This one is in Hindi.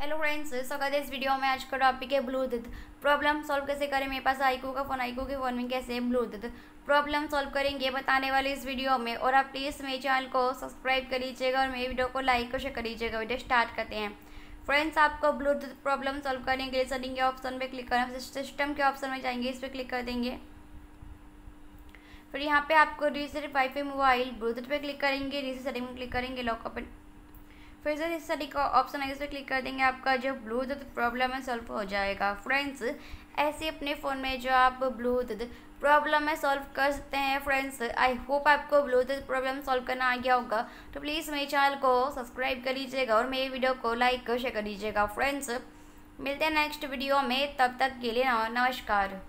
हेलो फ्रेंड्स स्वागत है इस वीडियो में। आज का टॉपिक है ब्लूटूथ प्रॉब्लम सॉल्व कैसे करें? मेरे पास आईको का फ़ोन आईको के फ़ोन में कैसे ब्लूटूथ प्रॉब्लम सॉल्व करेंगे बताने वाले इस वीडियो में। और आप प्लीज़ मेरे चैनल को सब्सक्राइब कर लीजिएगा और मेरे वीडियो को लाइक और शेयर कर लीजिएगा। वीडियो स्टार्ट करते हैं। फ्रेंड्स आपको ब्लूटूथ प्रॉब्लम सॉल्व करने के लिए सेटिंग के ऑप्शन पर क्लिक करें सिस्टम के ऑप्शन में जाएँगे, इस पर क्लिक कर देंगे। फिर यहाँ पे आपको रीसेट वाईफाई मोबाइल ब्लूटूथ पे क्लिक करेंगे। रीसेट सेटिंग में क्लिक करेंगे। लॉक ओपन फिर से इस तरीके का ऑप्शन है इस पर क्लिक कर देंगे, आपका जो ब्लूटूथ प्रॉब्लम है सॉल्व हो जाएगा। फ्रेंड्स ऐसे अपने फ़ोन में जो आप ब्लूटूथ प्रॉब्लम है सॉल्व कर सकते हैं। फ्रेंड्स आई होप आपको ब्लूटूथ प्रॉब्लम सॉल्व करना आ गया होगा। तो प्लीज़ मेरे चैनल को सब्सक्राइब कर लीजिएगा और मेरे वीडियो को लाइक और शेयर कर लीजिएगा फ्रेंड्स मिलते हैं नेक्स्ट वीडियो में, तब तक के लिए नमस्कार।